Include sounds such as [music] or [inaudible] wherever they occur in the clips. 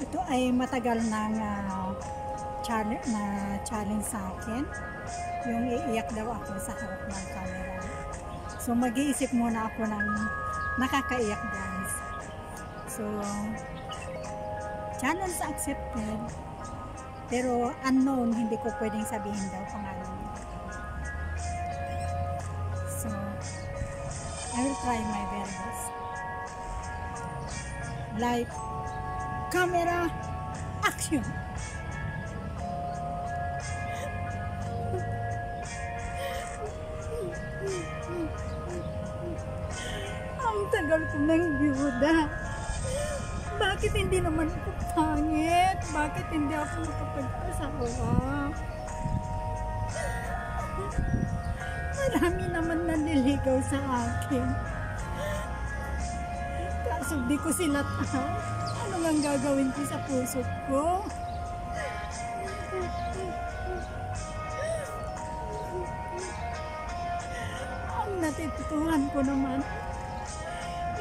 ito ay matagal nang uh, challenge, na challenge sa akin. Yung iiyak daw ako sa harap ng camera. So mag-iisip muna ako ng nakakaiyak guys. So challenge accepted. Pero unknown, hindi ko pwedeng sabihin daw pangalan. So, I will try my best. Light, camera, action! Ang tagal ko ng byuda. Bakit hindi naman ako pangit? Bakit hindi ako makapagpasawa? Marami naman naniligaw sa akin. Kaso di ko sila tahan. Nga gagawin ko sa puso ko? Ang natutuhan ko naman,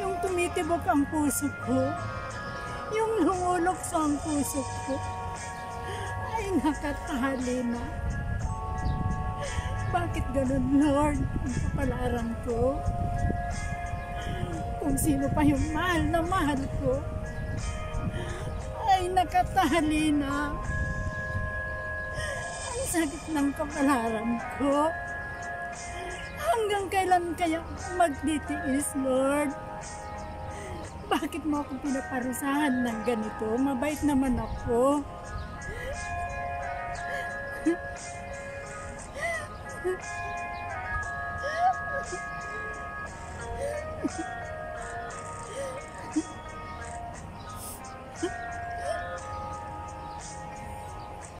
yung tumitibok ang puso ko, yung lumulokso ang puso ko, ay nakatali na. Bakit ganun, Lord? Ang kapalaran ko. Kung sino pa yung mahal na mahal ko, ay nakatali na. Ang sakit ng kapalaran ko. Hanggang kailan kaya magtitiis, Lord? Bakit mo ako pinaparusahan ng ganito? Mabait naman ako. [laughs]